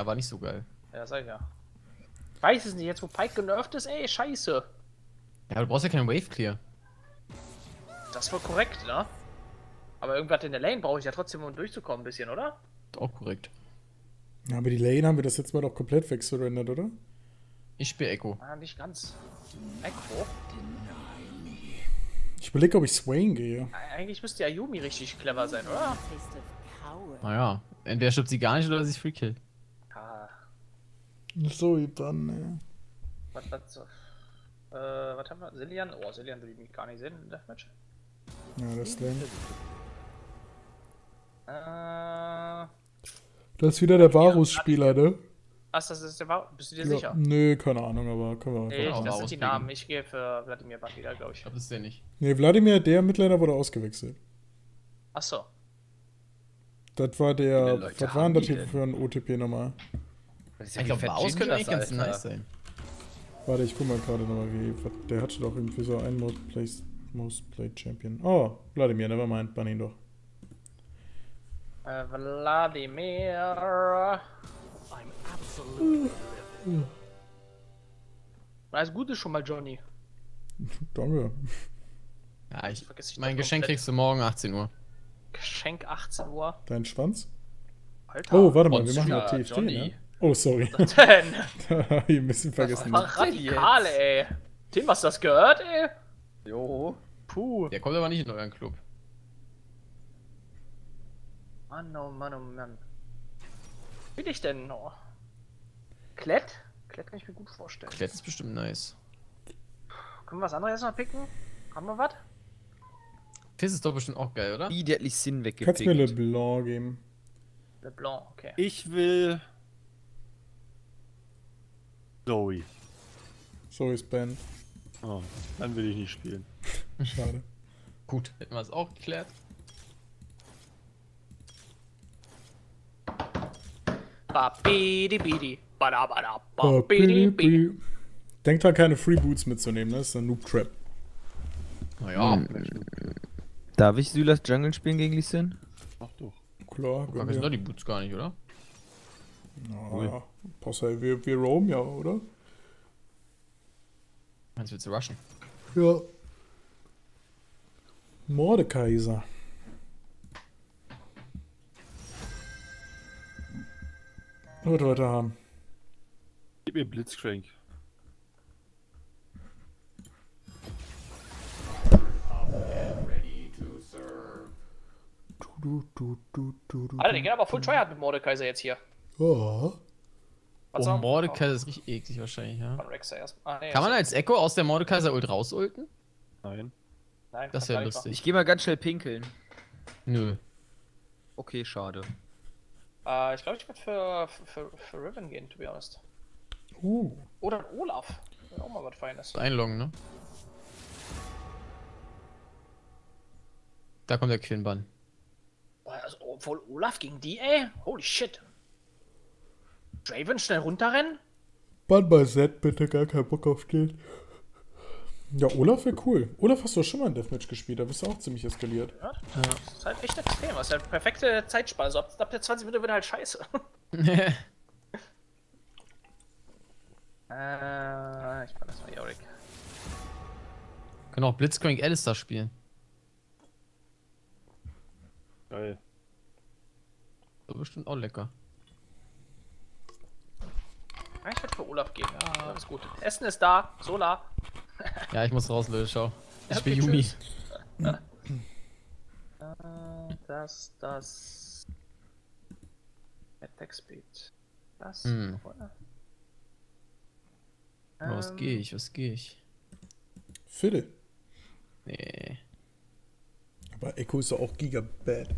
Ja, war nicht so geil. Ja, sag ich ja. Ich weiß es nicht, jetzt wo Pike genervt ist, ey, scheiße. Ja, du brauchst ja keinen Wave Clear. Das ist wohl korrekt, ne? Aber irgendwas in der Lane brauche ich ja trotzdem, um durchzukommen, ein bisschen, oder? Auch korrekt. Ja, aber die Lane haben wir das jetzt mal doch komplett wegsurrendert, oder? Ich spiele Echo. Ah, nicht ganz. Echo? Ich überlege, ob ich Swain gehe. Eigentlich müsste ja Yumi richtig clever sein, oder? Naja, entweder stirbt sie gar nicht oder sie ist Free Kill. So, dann, ne. was, was, so. Äh, was haben wir? Sillian? Oh, Sillian will ich mich gar nicht sehen in Deathmatch. Ja, das ist Lane. Äh, Das ist wieder der Varus-Spieler, ne? was, das ist der Wa- Bist du dir Ja, sicher? nö, keine Ahnung, aber können wir Nee, das sind die. Namen. Ich gehe für Wladimir Batida, glaube ich. Ich glaube, das ist der nicht. Nee, Wladimir, der Midlaner wurde ausgewechselt. Achso. Das war der. Was war denn Typ denn? für ein OTP nochmal? Das Ich glaube, Baus könnte Gingers, ganz Alter. nice sein. Warte, ich guck mal gerade nochmal, wie. Der hatte doch irgendwie so einen Most Played, Most Played Champion. Oh, Wladimir, nevermind, bann ihn doch. Äh, Wladimir. Alles Gute schon mal, Johnny. Danke. Ja, ich, ich mein Geschenk komplett. kriegst du morgen 18 Uhr. Geschenk 18 Uhr. Dein Schwanz? Alter. Oh, warte mal, wir machen ja ja, TFT, Johnny. ne? Oh, sorry. Was denn? Hab ich ein bisschen vergessen. War radikal, ey. Tim, hast du das gehört, ey? Jo. Puh. Der kommt aber nicht in euren Club. Mann, oh Mann, oh Mann. Wie dich denn noch? Klett? Klett kann ich mir gut vorstellen. Klett ist bestimmt nice. Können wir was anderes erstmal picken? Haben wir was? Fizz ist doch bestimmt auch geil, oder? Immediately Sinn Kannst mir weggepickt. LeBlanc geben. LeBlanc, okay. Ich will. Zoe. Ist Ben. Oh, dann will ich nicht spielen. Schade. Gut, hätten wir es auch geklärt. Babidi bidi. Bada bada. Babidi bi- bidi. bi- Denkt dran, keine Freeboots mitzunehmen, ne? Das ist ein Noob Trap. Naja, Hm. Darf ich Sylas Jungle spielen gegen Lee Sin? Mach doch. Klar, da gönn sind doch die Boots gar nicht, oder? Ja, pass halt, wir, wir roam ja, oder? Meinst du, willst du rushen? Ja. Mordekaiser. Was wir heute haben. Gib mir Blitzcrank. Du, du, du, du, du, Alter, die gehen aber full tryhard mit Mordekaiser jetzt hier. Oh. Was Oh, Mordekaiser ist richtig eklig wahrscheinlich, ja. Von Rexer erst. Ah, nee, Kann man als Echo aus der Mordekaiser Ult rausulten? Nein. Nein, Das kann wäre lustig. Ich gehe mal ganz schnell pinkeln. Nö. Okay, schade. Äh, ich glaube, ich würde für, für, für Riven gehen, to be honest. Uh. Oder Olaf. Wäre auch mal was Feines. Einloggen, ne? Da kommt der Quinban. Boah, Also, obwohl Olaf gegen die, ey? Holy shit. Draven schnell runterrennen? Bann mal Set, bitte, gar keinen Bock auf den. Ja, Olaf wäre cool. Olaf hast du schon mal ein Deathmatch gespielt, da bist du auch ziemlich eskaliert. Ja. Das ist halt echt extrem. Das ist halt perfekte Zeitspanne. Also ab, ab der 20 Minuten wird halt scheiße. äh, ich mach das mal Yorick. Können auch Blitzcrank Alistair spielen. Geil. So bestimmt auch lecker. Ich würde für Olaf gehen. Ja, das ist gut. Essen ist da. Solar. Ja, ich muss raus, Leute, schau. Ich Ja, bin okay, Juni. Äh, das, das. Attack Speed. Das. Hm. oder? Was Ähm, geh ich, was geh ich? Fiddle. Nee. Aber Echo ist doch auch gigabad.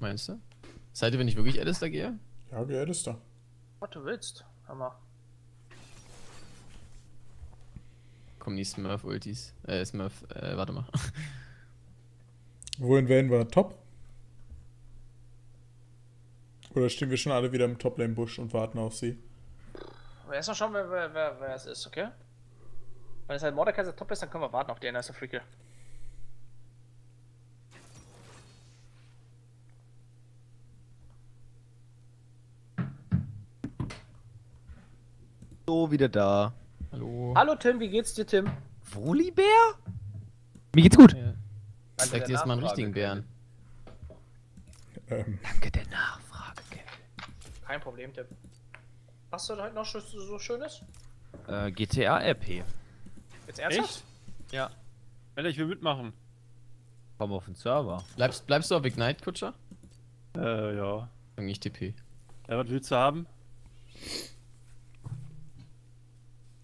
Meinst du? Seid ihr, wenn ich wirklich Alistair gehe? Ja, ist da? Was du willst. Hammer. Kommen die Smurf-Ultis. Äh, Smurf, äh, warte mal. Wohin wählen wir? Top? Oder stehen wir schon alle wieder im Toplane-Busch und warten auf sie? Aber erst mal schauen, wer, wer, wer, wer es ist, okay? Wenn es halt Mordekaiser top ist, dann können wir warten auf den, das ist So, wieder da. Hallo. Hallo Tim, wie geht's dir, Tim? Wolibär? Mir geht's gut. Ja. Zeig dir erstmal einen richtigen Bären. Ähm, Danke der Nachfrage, Kevin. Kein Problem, Tim. Was du heute noch so, so Schönes? Äh, GTA RP. Jetzt ernsthaft? Echt? Ja. Alter, ich will mitmachen. Komm auf den Server. Bleibst, bleibst du auf Ignite, Kutscher? Äh, ja. Dann ich TP. Ja, was willst du haben?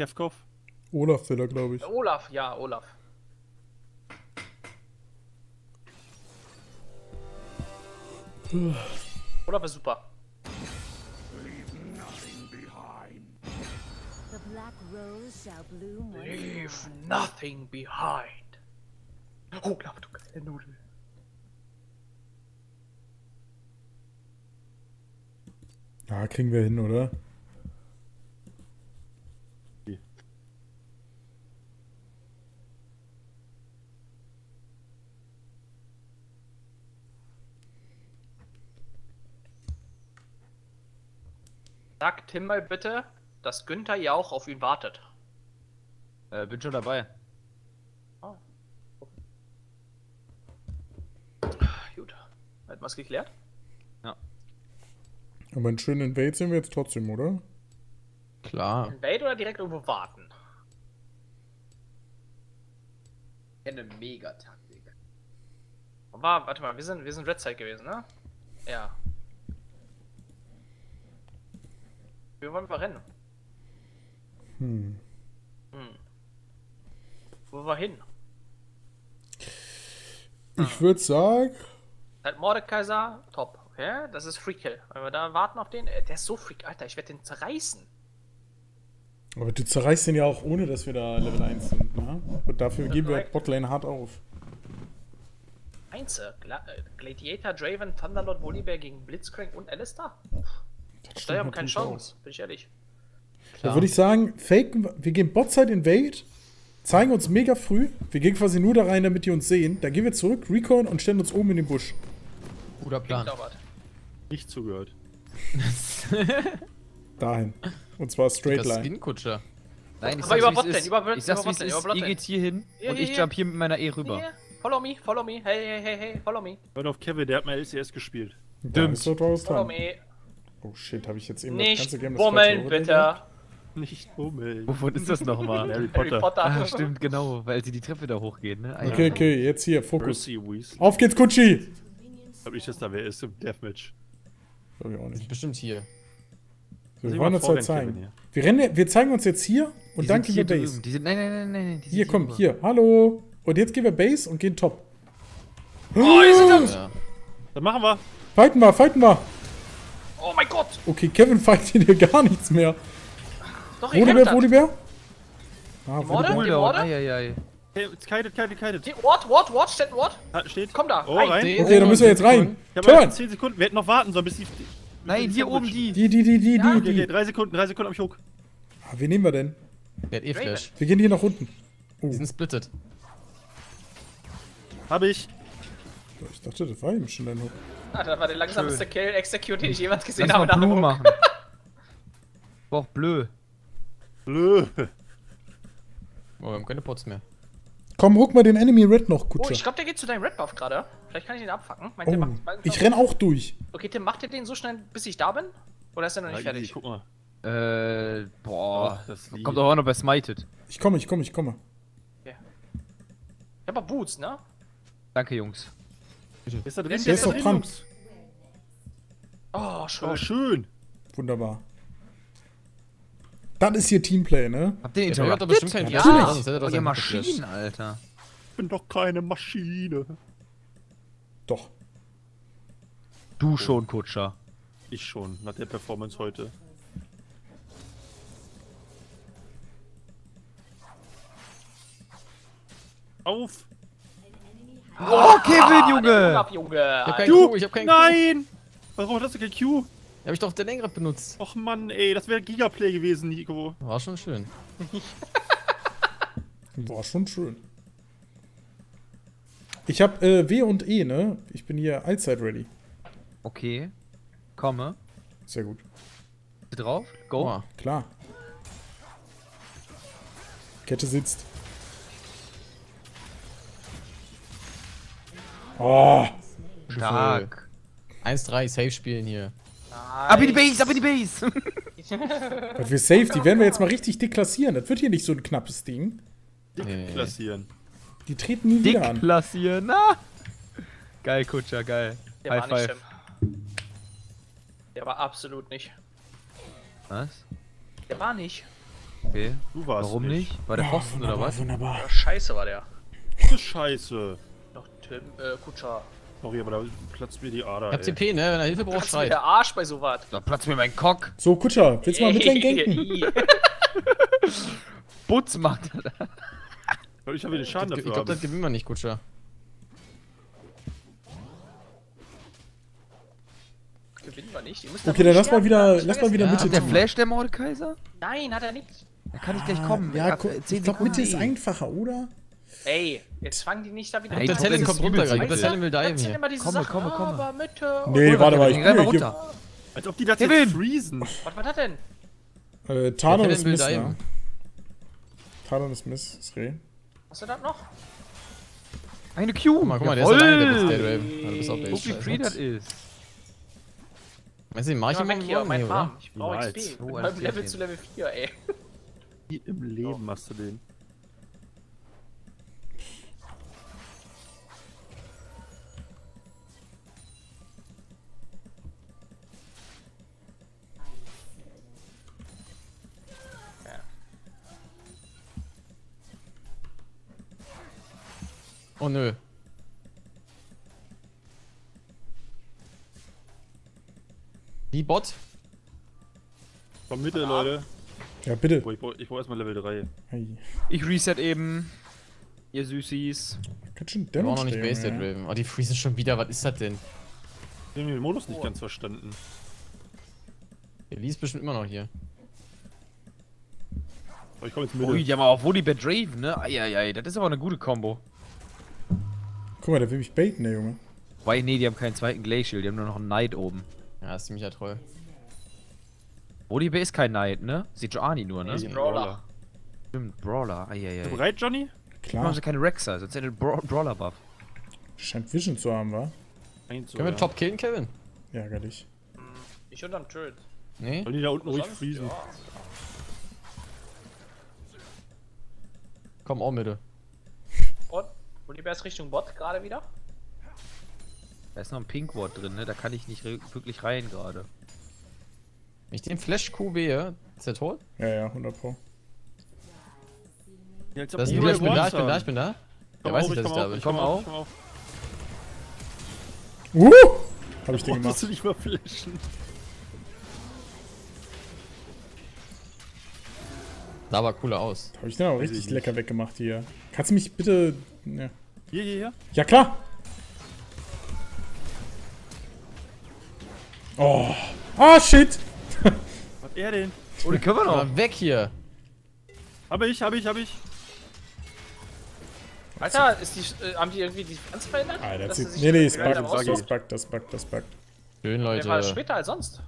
Jeffkov? Olaf will er, glaube ich. Olaf, ja, Olaf. Olaf ist super. The black rose shall bloom once Leave nothing behind. Olaf, du geile Nudel. Ja, kriegen wir hin, oder? Sag Tim mal bitte, dass Günther Jauch auf ihn wartet. Äh, bin schon dabei. Gut. Hätten wir es geklärt? Aber einen schönen Invade sehen wir jetzt trotzdem, oder? Klar. Invade oder direkt irgendwo warten? Eine Mega-Taktik. War, warte mal, wir sind, wir sind Red Side gewesen, ne? Ja. Wir wollen wir rennen. Hm. Hm. Wo wir hin? Ich würde sagen, Halt Mordekaiser, top. Okay, das ist Free Kill. Wenn wir da warten auf den, äh, der ist so freak, Alter, ich werde den zerreißen. aber du zerreißt den ja auch ohne, dass wir da Level 1 sind, ne? Und dafür geben wir. Botlane hart auf. Einze, Gla äh, Gladiator, Draven, Thunderlord, Volibear gegen Blitzcrank und Alistair? Das Da haben keine Chance, bin ich ehrlich. Da würde ich sagen, faken, wir- wir gehen Botside Invade, zeigen uns mega früh. Wir gehen quasi nur da rein, damit die uns sehen. Dann gehen wir zurück, recon und stellen uns oben in den Busch. Guter Plan. Nicht zugehört. Dahin. Und zwar straight Das line. Skin-Kutscher. Nein, ich Aber sag's, über ist. über Bot- Ich sag's, über wie es Botlane, ist. über. Ihr geht hier hin Hier, und hier, ich jump hier mit meiner E rüber. Hier, follow me, follow me. Hey, hey, hey, hey, follow me. Hört auf Kevin, der hat mal LCS gespielt. Doch draus Follow me. Oh shit, habe ich jetzt eben das Nicht ganze Game das bummeln, bitte. Nicht bummeln. Wovon ist das nochmal? Harry Harry Potter. Potter. Ah, stimmt, genau, weil sie die Treppe da hochgehen, ne? Ah, gemacht? ja. Okay, okay, jetzt hier, Fokus. Auf geht's, Kutschi! Hab ich das da, wer ist im Deathmatch? Glaube ich auch nicht. Bestimmt hier. So, wir wollen uns halt zeigen. Wir, rennen, wir zeigen uns jetzt hier und Die dann sind gehen wir hier Base. Die sind, nein, nein, nein, nein. Die sind Hier, komm, hier. Hallo. Und jetzt gehen wir Base und gehen top. Oh, seid uns. Ja. Dann machen wir. Fighten wir, fighten wir. Oh mein Gott. Okay, Kevin fightet hier gar nichts mehr. Doch, ihr Wo die kennt Bär, das. wo die Bär? Ah, Morde? Volleybär. Die Cooldown, Morde? eieiei. Hey, kited, kited, kited. Die- Ward, Ward, Ward, steht ein Ward. Ah, steht. Komm da, Oh, rein. rein. Okay, dann müssen wir jetzt rein. Ich hab Turn! 10 Sekunden. Wir hätten noch warten sollen, bis die. Nein, hier oben die. Die, die, die, die, Ja. die, Okay, okay, die. 3 Sekunden, 3 Sekunden am Hook. Ah, wen nehmen wir denn? Der hat eh. Flash. Wir gehen hier nach unten. Oh, Die sind splittet. Hab ich. Ich dachte, das war eben schon dein Hook. Ah, das war der langsamste Kill Execute, den ich jemals gesehen Lass habe. nach Blue machen. Boah, blö. Blö. Oh, wir haben keine Pots mehr. Komm, ruck mal den Enemy Red noch, Oh, Kutscher. ich glaube, der geht zu deinem Red Buff gerade. Vielleicht kann ich den abfacken. Meint Oh, macht- meint- ich renn auch durch. Okay, Tim, macht ihr den so schnell, bis ich da bin? Oder ist er noch nicht Ja, fertig? easy, guck mal. Äh, boah. Oh, das. Kommt doch auch noch bei Smited. Ich komme, ich komme, ich komme. Ich hab aber Boots, ne? Danke, Jungs. Ist da drin? ist Der ist doch dran. Jungs. Oh, schön. Oh, schön. Wunderbar. Das ist hier Teamplay, ne? Habt ihr doch interrupted? bestimmt keinen Ja. Ja. sonst hätte doch ihr Maschinen. Alter. Ich bin doch keine Maschine. Doch. Du schon, Kutscher. Ich schon, nach der Performance heute. Auf! Oh, Kevin, Ah, Junge! Ab, Junge. Ich hab keinen Du! Q, ich hab keinen Q. Nein! Warum hast du kein Q? Hab ich doch den Lenkrad benutzt. Och Mann, ey, das wäre Gigaplay gewesen, Nico. War schon schön. War schon schön. Ich hab äh, W und E, ne? Ich bin hier allzeit ready. Okay. Komme. Sehr gut. Drauf. Go. Oh. Klar. Kette sitzt. Oh, Stark. 1-3, safe spielen hier. Ab in die Base, ab in die Base. was wir safe, die werden wir jetzt mal richtig deklassieren. Das wird hier nicht so ein knappes Ding. Nee. Klassieren. Die treten nie wieder an. Deklassieren. Na. Geil, Kutscher, geil. Der High war nicht five. schlimm. Der war absolut nicht. Was? Der war nicht. Okay. Du warst Warum nicht? War der Pfosten oder wunderbar, was? Wunderbar. Ja, scheiße war der. Das ist scheiße. Tim, äh, Kutscher. Sorry, aber da platzt mir die Ader. Ich hab ey. TP, ne? Wenn er Hilfe braucht, Platzt mir schreit. der Arsch bei sowas. Da platzt mir mein Cock. So, Kutscher, willst du mal mit deinen Genken? Butz macht er da. Ich habe den Schaden Ich dafür. glaube, das haben. gewinnen wir nicht, Kutscher. Gewinnen wir nicht. Ihr müsst Okay, dann lass mal wieder, lass mal wieder Ja, Mitte Hat der. Flash der Mordekaiser? Nein, hat er nicht. Da kann ich gleich kommen. Ja, Ja, gu- zehn ich glaube, Mitte ist einfacher, oder? Ey, jetzt fangen die nicht da wieder Der Ey, Talent das kommt ist runter gerade. Der. Talent will diven hier. immer diese Komme, Sachen, komme, komme. aber Mitte. Nee, warte mal, ich mal hier, runter. Als ob die das Kevin! jetzt freezen. Was war das denn? Äh, Talon Der ist Mist, diven. ne? Talon ist Mist, ist Reh. Hast du das noch? Eine Q. Guck mal, guck mal, der ist alleine, der ist Jawohl. Dead. Ja, du bist auch Guck, wie free das ist. Meinst du, den mach ich immer hier, mein Farm. Ich brauche. XP. Oh, bin Level zu Level 4, ey. Nie im Leben machst du den. Oh nö. Die Bot? Komm Mitte, Leute. Ja, bitte. Ich brauch, ich brauch erstmal Level 3. Hey, Ich reset eben. Ihr Süßis. ganz schön auch noch Damage, nicht Base ja. Raven. Oh, die freezen schon wieder. Was ist das denn? Ich hab den Modus nicht ganz verstanden. Der Lee ist bestimmt immer noch hier. Aber ich komm jetzt Mitte. Ui, die haben auch Woody Bad Draven, ne? Eieiei, das ist aber eine gute Combo. Guck mal, der will mich baiten, der Junge. Wobei, nee, die haben keinen zweiten Glacial, die haben nur noch einen Knight oben. Ja, ist ziemlich treu. Woody Bad ist kein Knight, ne? Sieht Joani nur, ne? Easy Brawler. Stimmt, Brawler, Bist du eieiei. bereit, Johnny? Warum haben Klar, sie keine Rexer? Sonst hätte Bra Brawler Buff. scheint Vision zu haben, wa? Können wir ja. top killen, Kevin? Ärgerlich. Ich unterm Turret. Nee? Sollen die da unten ruhig freezen? ja. Komm, auch Mitte. Und? Oliver ist Richtung Bot gerade wieder. Da ist noch ein Pink Ward drin, ne? Da kann ich nicht wirklich rein gerade. Wenn ich den Flash Q wehe, ist der tot? Ja, ja, 100 Pro. Ja, Das ist ein Dealer, ich bin da, ich bin da, ich bin da. Der weiß nicht, dass ich komm da auf, bin. ich komm auf, auf. ich. Uh! Hab ich den gemacht. du nicht mal flashen? Sah aber cooler aus. Hab ich den ich richtig lecker weggemacht hier. Kannst du mich bitte. Ja, Hier, hier, hier. ja klar! Oh. Ah, shit! Was hat er denn? Oh, den können wir noch. Aber weg hier! Hab ich, hab ich, hab ich. Alter, ist die, äh, haben die irgendwie die Franz verändert? Alter, Dass das sie ist. sich Nee, nee, am buggt, das buggt, das buggt, das buggt. Schön, Der war Leute. später als sonst.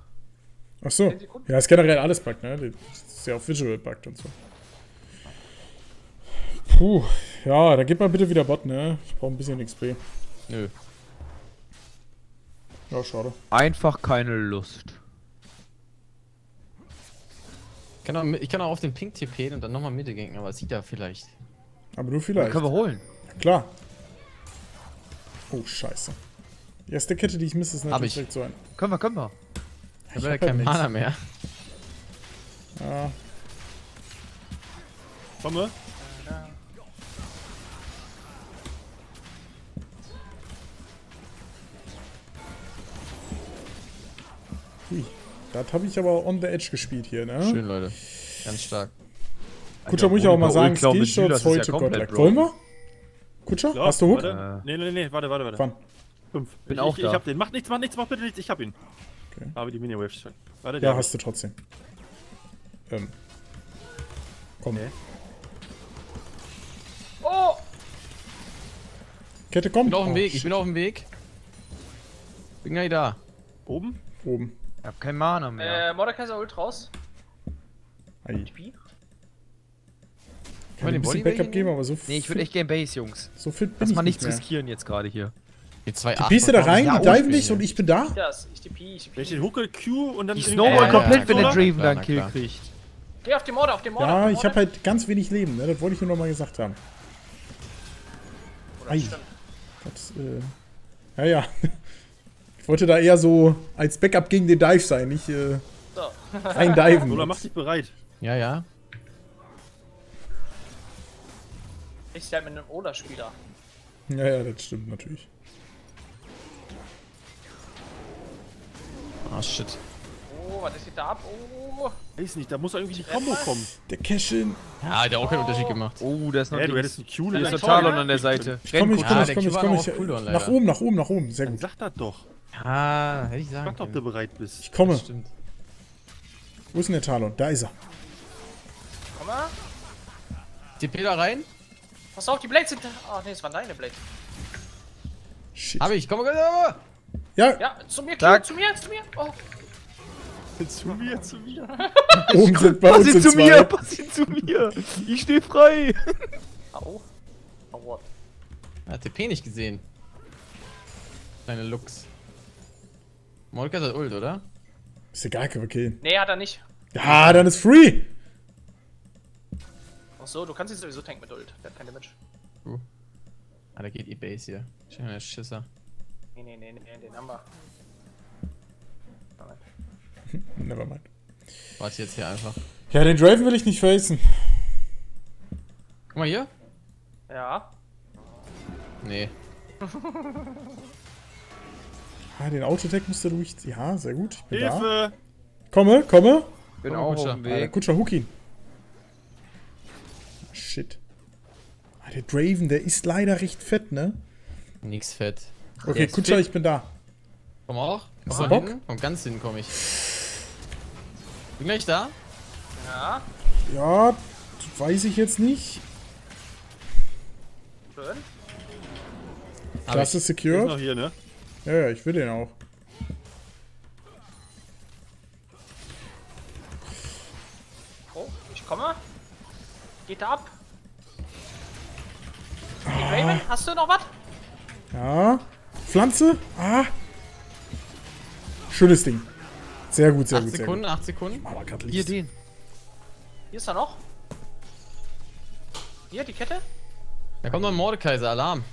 Ach so. 10 Sekunden. Ja, ist generell alles buggt, ne? Das ist ja auch Visual buggt und so. Puh. Ja, dann geht mal bitte wieder Bot, ne? Ich brauche ein bisschen XP. Nö. Ja, schade. Einfach keine Lust. Ich kann, auch, ich kann auch auf den Pink TP und dann nochmal Mitte ganken, aber es sieht da vielleicht. Aber nur Den vielleicht. können wir holen. Klar. Oh, scheiße. Die erste Kette, die ich misse, ist natürlich ich. direkt so ein. Können wir, können wir. Ich habe ja kein Mana mehr. Ja, Komme. Hui. Das habe ich aber on the edge gespielt hier, ne? Schön, Leute. Ganz stark. Kutscher, muss ich auch mal sagen, Skillshots ist ja heute komplett Godlike. Wollen wir? Kutscher, hast du Hook? Warte. Nee, nee, nee, warte, warte, warte. Wann? Fünf. Bin ich, auch ich, da. ich hab den. Mach nichts, mach nichts, mach bitte nichts. Ich hab ihn. Okay. Habe die Mini-Waves schon. Warte, Ja, hast du trotzdem. Ähm. Komm. Oh! Kette Ich kommt. bin auf dem Oh, Weg, ich bin auf dem Weg. Bin gleich da. Oben? Oben. Ich hab kein Mana mehr. Äh, Mordekaiser ult raus. Ei. TP. Kann ein den bisschen Backup geben, aber so Nee, ich würde echt gerne Base, Jungs. so fit bin Lass ich mal nicht nichts mehr. riskieren jetzt gerade hier. Die zwei Die da rein, die diven ausspielen, dich und ich bin da. Das, ich TP, ich Wenn ich den hucke, Q und dann... Ich snowball komplett, wenn der Draven klar, da einen na Kill kriegt. Geh auf die Morde, auf die Morde. Ja, ich habe Morde. halt ganz wenig Leben, ne? Das wollte ich nur noch mal gesagt haben. Oder Ei. Das, äh, ja, ja. Ich wollte da eher so als Backup gegen den Dive sein, nicht äh, So. ein Diven. Lola, mach dich bereit. Ja, ja. Ich halt mit einem Oda-Spieler. Ja, ja, das stimmt natürlich. Ah, shit. Oh, was ist da ab? Oh. Weiß nicht, da muss irgendwie die Combo kommen. Der Cashin. Ja, hat ja auch keinen Unterschied gemacht. Oh, da ist noch Hä, du hättest einen Q Da ist Ja, noch toll, Talon an der Seite. Ich komme, ich Ja, komme, ich der komme, ich komme. nach oben, nach oben, nach oben. Sehr Dann gut. sag das doch. Ah, hätte ich sagen Sag doch, ob du bereit bist. Ich komme. Wo ist denn der Talon? Da ist er. Komm mal. TP da rein? Pass auf, die Blades sind. Ach nee, es waren deine Blades. Shit. Hab ich, komm mal. Ja, Ja, zu mir. Q, zu mir, zu mir. Oh. Zu mir, zu mir. oben sind bei Pass uns zu zwei. mir, pass ihn zu mir. Ich stehe frei. Au. Aua. Hat TP nicht gesehen. Kleine Lux. Molkas hat Ult, oder? Ist egal, können wir killen. Nee, hat er nicht. Ja, dann ist free. Ach so, du kannst ihn sowieso tanken mit Ult. Der hat kein Damage. Ah, da geht E-Base hier. Schöner Schisser. Nee, nee, nee, nee, den haben wir. Nevermind. Warte jetzt hier einfach. Ja, den Draven will ich nicht facen. Guck mal hier. Ja. Nee. Ah, den Autotech musst du durch. Ja, sehr gut. Ich bin da. Hilfe! Komme, komme. Bin Komm, auch auf Kutscher. dem Ah, der Weg. Kutscher hook ihn. Ah, Shit. Ah, der Draven, der ist leider recht fett, ne? Nix fett. Okay, ist Kutscher, fit. ich bin da. Komm auch. Hast du mal Bock? hinten. Komm ganz hinten komm ich. Bin gleich da. Ja. Ja, weiß ich jetzt nicht. Schön. Klasse ich. Der ist noch hier, ne? Ja, ja, ich will den auch. Oh, ich komme. Geht da ab. Hey, Raven, hast du noch was? Ja. Pflanze. Ah. Schönes Ding. Sehr gut, sehr 8 gut, sehr Sekunden, gut. 8 Sekunden. Hier den. Hier ist er noch. Hier, die Kette. Da kommt noch ein Mordekaiser. Alarm.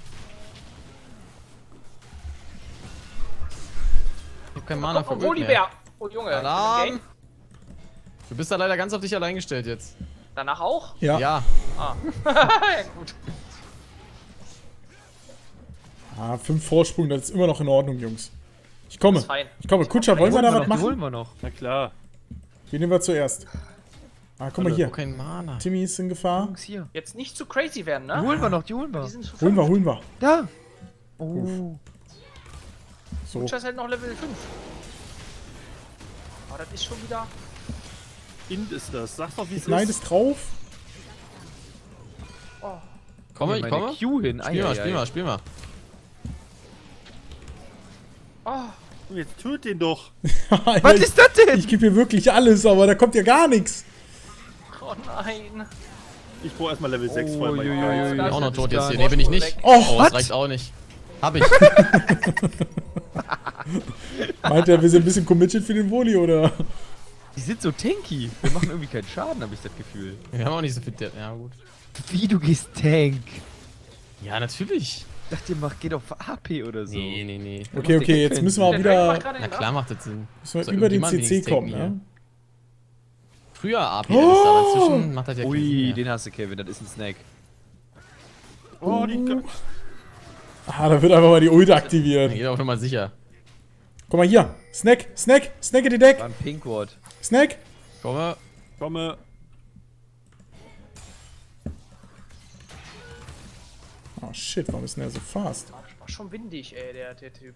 Ich hab kein Mana für Oh. Volibär. Oh, Junge. Alarm. Du bist da leider ganz auf dich allein gestellt jetzt. Danach auch? Ja. Ja. Ah. ja, gut. Ah, fünf Vorsprung, das ist immer noch in Ordnung, Jungs. Ich komme. ist fein. Ich komme. Kutscher, wollen wir da was Die holen machen? wir noch. Na klar. Wen nehmen wir zuerst? Ah, guck mal Oh, hier. kein Mana. Timmy ist in Gefahr. Jungs, hier. Jetzt nicht zu crazy werden, Die ne? holen wir noch, die holen wir. Die sind zu Holen wir, holen wir. Da. Oh. So. Butcher ist halt noch Level 5. Aber das ist schon wieder. Int ist das. Sag doch, wie es Nein, ist. ist drauf. Komme, ich komme. Q hin. Spiel mal, Eieiei. spiel mal, spiel mal. Oh, Jetzt töt den doch. Was ist das denn? Ich gebe hier wirklich alles, aber da kommt ja gar nichts. Oh nein. Ich brauche erstmal Level 6 Oh, Oh, jo, da Bin ist auch noch tot jetzt hier. Nee, bin ich nicht. Oh, Oh, was? das reicht auch nicht. Hab ich. Meint er, wir sind ein bisschen committed für den Voli, oder? Die sind so tanky. Wir machen irgendwie keinen Schaden, habe ich das Gefühl. Wir haben auch nicht so viel. De ja, gut. Wie, du gehst Tank? Ja, natürlich. Ich dachte, ihr macht, geht auf AP oder so. Nee, nee, nee. Okay, okay, jetzt müssen wir auch wieder Na klar macht das Sinn. müssen wir So, über den CC kommen, ne? Früher AP oh! aber inzwischen macht das ja keinen Sinn Ui, den hast du, Kevin. Das ist ein Snack. Oh, die. Ah, da wird einfach mal die Ult aktiviert. geht auch schon mal sicher. Guck mal hier. Snack, Snack, Snack in die Deck. War ein Pinkward. Snack. Komme. Komme. Oh shit, warum ist denn der so fast? War schon windig, ey, der, der Typ.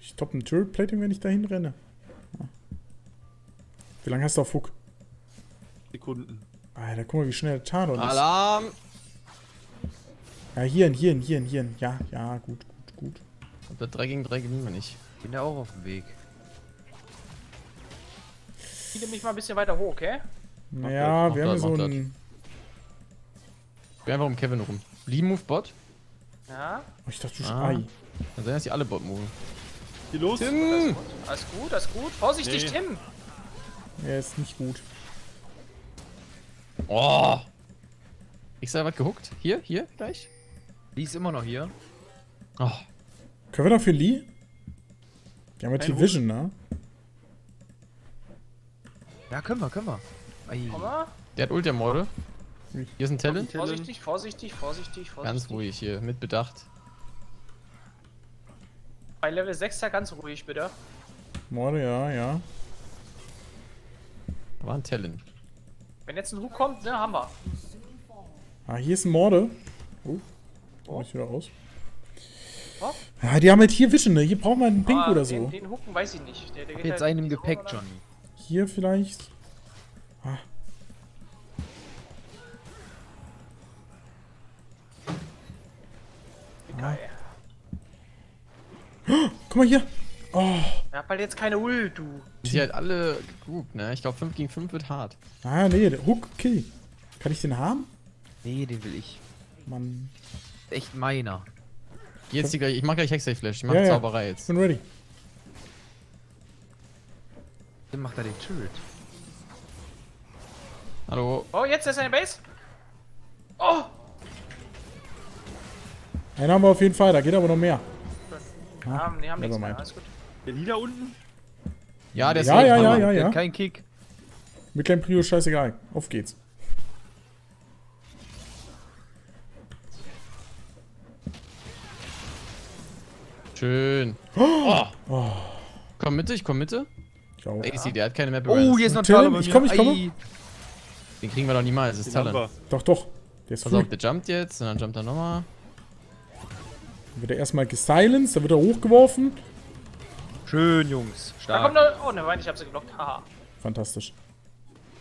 Ich toppe ein Turret Plating, wenn ich dahin renne. Ah. Wie lange hast du auf Hook? Sekunden. Alter, guck mal, wie schnell der Tadon ist. Alarm. Ja, hier, hier, hier, hier. Ja, ja, gut, gut, gut. Und das 3 gegen 3 gewinnen wir nicht. Bin da auch auf dem Weg. Zieh mich mal ein bisschen weiter hoch, okay? Naja, wir haben ja so mach das. ein. Ich bin einfach um Kevin rum. Lee Move Bot. Ja, Oh, ich dachte, du Ah. Ei. Dann sind das die alle Bot Move. Hier los. Tim! alles gut, alles gut. Vorsichtig, Nee. Tim. Er ist nicht gut. Oh! Ich sei was gehuckt. Hier, hier, gleich. Die ist immer noch hier. Oh. Können wir noch für Lee? Wir haben ja Ein T-Vision, ne? Ja, können wir, können wir. Ei. Komm. Der hat Ult, der Morde. Ui. Hier ist ein Talent. Vorsichtig, vorsichtig, vorsichtig, vorsichtig. Ganz ruhig hier, mit Bedacht. Bei Level 6 da ganz ruhig, bitte. Morde, ja, ja. Da war ein Talent. Wenn jetzt ein Hook kommt, ne, haben wir. Ah, hier ist ein Morde. Oh. Oh. Ich wieder raus. Oh. Ja, die haben halt hier Vision, ne? Hier braucht man einen Pink Ah, oder den, so. Den Hooken weiß ich nicht. Der, der Ich hab geht jetzt halt einen im Gepäck. Johnny. Hier vielleicht. Geil. Guck mal hier. Oh. Er hat halt jetzt keine Ult, du. Die halt alle gut, ne? Ich glaube 5 gegen 5 wird hart. Ah, nee, der Hook, okay. Kann ich den haben? Nee, den will ich. Mann. Echt meiner. Jetzt die gleich, ich mach gleich Hexay Flash, ich mach Ja, ja. Zauberei Ich jetzt. bin ready. Dann macht er den Turret. Hallo. Oh, jetzt ist er in der Base. Oh! Einen haben wir auf jeden Fall, da geht aber noch mehr. Ah, nee, haben nichts mehr. Alles gut. Der Lee da unten? Ja, der ist Ja, ja, ja, ja, ja. keinen Kick. Mit Prio ist scheißegal. Auf geht's. Schön. Oh. Komm Mitte, ich komm Mitte. Ich auch. AC, der hat keine Map Oh, hier ist noch bei ich komm, ich komme. Den kriegen wir doch niemals, das ist wir. Doch, doch. Der ist Pass auf, der jumpt jetzt und dann jumpt er nochmal. Dann wird er erstmal gesilenced, dann wird er hochgeworfen. Schön, Jungs. Da kommt Stark. noch. Oh, ne, nein, ich hab sie geblockt. Haha. Fantastisch.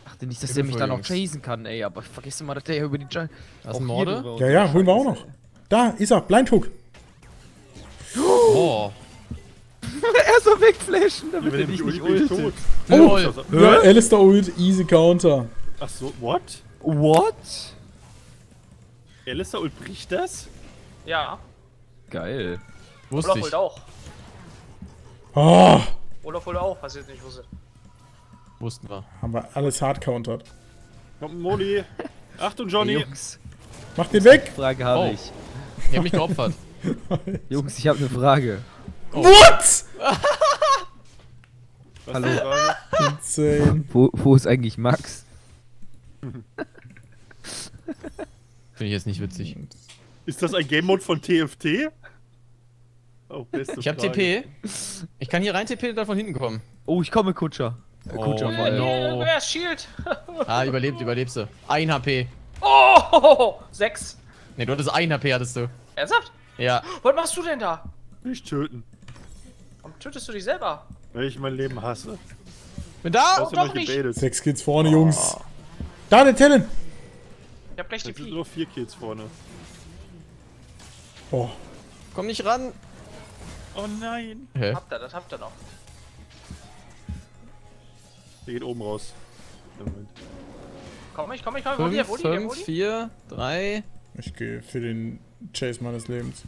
dachte nicht, dass Ich der mich dann noch chasen kann, ey. Aber vergiss mal, dass der ja über die Giant. Da ist ein Morde. Ja, ja, holen wir auch noch. Da, ist er. Blind Hook. Oh. Erst mal wegflashen, damit er der dich nicht ich ultet. tot. Oh, ja, Alistair Ult, easy Counter. Ach so, what? What? Alistair Ult bricht das? Ja. Geil. Wusste Olaf ich. holt auch. Oh, Olaf holt auch, was ihr jetzt nicht wusstet. Wussten wir. haben wir alles hard countert. Kommt ein Moli. Achtung, Hey, Johnny. Jungs, Mach den weg. Frage habe Oh. ich. Ich hab mich geopfert. Jungs, ich habe eine Frage. What? Was Hallo. Insane. Wo, wo ist eigentlich Max? Finde ich jetzt nicht witzig. Ist das ein Game Mode von TFT? Oh, beste Ich hab Frage. TP. Ich kann hier rein TP und dann von hinten kommen. Oh, ich komme, Kutscher. Oh, Kutscher vor allem. no. Wer ist Shield? Ah, überlebt, überlebst du. 1 HP. Oh! Sechs. Ne, du hattest 1 HP, hattest du. Ernsthaft? Ja. Was machst du denn da? Nicht töten, Warum tötest du dich selber? weil ich mein Leben hasse. Bin da! Außer doch mal nicht. gebaitet. Sechs Kills vorne, Jungs. Da, der Talent. Ich hab gleich die Pi. nur vier Kills vorne. Oh, Komm nicht ran. Oh nein. Hä? Habt ihr, das habt ihr noch. Der geht oben raus. Moment. Komm ich, komm ich, komm ich. Wo die, 5, wo die, wo 5, die? 4, 3. ich gehe für den Chase meines Lebens.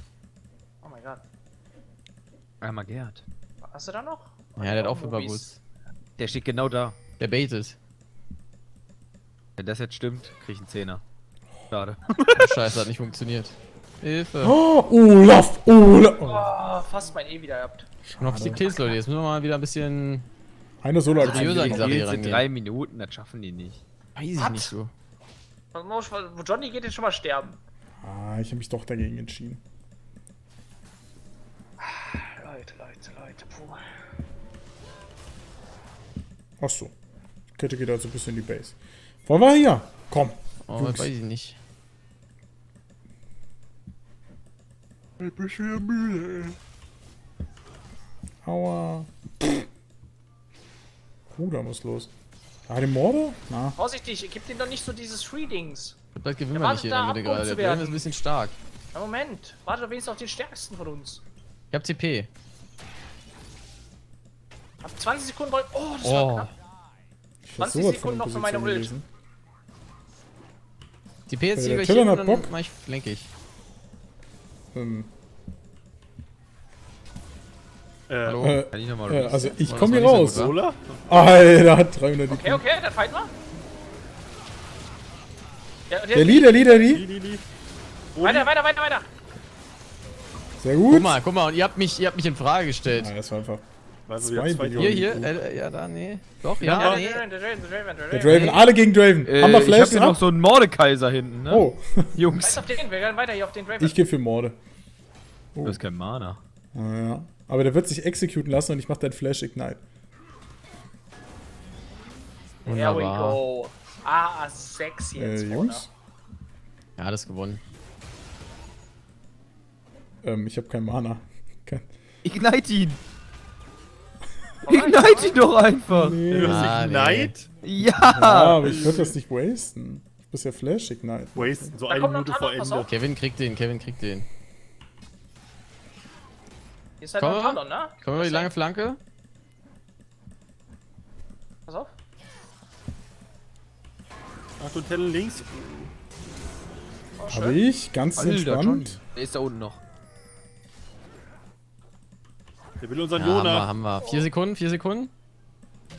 Oh mein Gott. Einmal Gerd. Hast du da noch? Ja, der hat auch. Überbus. Der steht genau da. Der baitet. Wenn das jetzt stimmt, krieg ich einen Zehner. Schade. Oh, Scheiße, hat nicht funktioniert. Hilfe. Oh, Olaf, Olaf. Oh, Oh, fast mein E wieder gehabt. Noch vier Kills, Leute. Jetzt müssen wir mal wieder ein bisschen. eine solo an die Sache hier rangehen. drei Minuten, das schaffen die nicht. Weiß ich Was? nicht so. Johnny geht jetzt schon mal sterben. Ah, ich habe mich doch dagegen entschieden. Leute, Leute, Leute, puh. Ach so. Kette geht also bis in die Base. Wollen wir hier? Komm. Oh, Jungs. weiß ich nicht. Ich bin schon müde. Aua. Bruder muss los. Ah, den Morde? Na. Vorsichtig, gib dem doch nicht so dieses Free-Dings. Vielleicht gewinnen Der wir nicht hier in der gerade. Der Blame ist ein bisschen stark. Na Moment, warte doch wenigstens auf den stärksten von uns. Ich hab TP. Ab 20 Sekunden wollen. Oh, das war Oh. knapp. Ich hab 20 sowas Sekunden noch für meine Ult. PS der hier gleich hin hat und dann Bock. mach ich flenkig. Ähm, Äh, Hallo? äh, Kann ich nochmal äh, also ich komme hier nicht so raus. gut? Alter, 300 Okay, okay, dann fight mal. Ja, Der Lee, der Lee, der Lee. Weiter, weiter, weiter, weiter. Sehr gut. Guck mal, guck mal, und ihr habt mich, ihr habt mich in Frage gestellt. Ah, das war einfach. Also, Zwei zwei Millionen. Hier, hier, äh, ja, da, nee. Doch, Ja, ja, der nee. Draven, der Draven, der Draven, der Der Draven. Alle gegen Draven. Äh, Haben wir ich Flash hab hier noch dran? so einen Mordekaiser hinten, ne? Oh, Scheiß Jungs. auf den, wir rennen weiter hier auf den Draven. ich gehe für Morde. Du hast kein Mana. Ja. Aber der wird sich exekuten lassen und ich mach dann Flash Ignite. There we Wunderbar. go. Ah, 6 Äh, jetzt. Jungs? Ja, das gewonnen. Ähm, ich habe kein Mana. Kein Ignite ihn! Ignite ihn doch einfach! nee. Du Ah, hast nee. Ignite? Ja, Ja! aber ich würde das nicht wasten. Ich muss ja Flash Ignite. Wasten, so Da eine Minute vor Ende. Kevin kriegt den, Kevin kriegt den. Hier ist halt Komm noch ein mal. Talon, ne? Kommen wir über die lange Flanke? Pass auf. Achtung, Tellen links. Oh, Habe ich, ganz Alter, Johnny. entspannt. Der ist da unten noch. Der will unseren Ja, haben wir, haben wir. Vier Sekunden, vier Sekunden.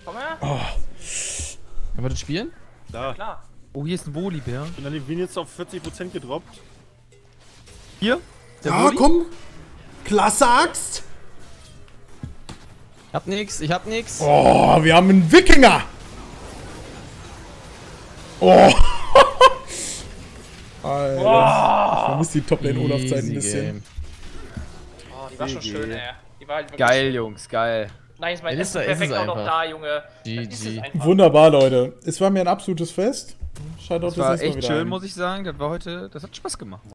Komm her. Können wir das spielen? Da. Klar. Oh, hier ist ein. Und dann bin jetzt auf 40% gedroppt. Hier? Der Ja, Voli? komm. Klasse Axt. Ich hab nix, ich hab nix. Oh, wir haben einen Wikinger. Oh. Alter. Ich vermisse die Top-Lane-Olaf-Zeit ein bisschen. Game. Oh, die war schon schön, ey. Die war halt wirklich Geil, schön. Jungs, geil. Mein Ja, ist Essen es perfekt auch noch da, Junge. Das ist es GG. Wunderbar, Leute. Es war mir ein absolutes Fest. Schaut auch Das war echt schön, ein. muss ich sagen. Das war heute, das hat Spaß gemacht.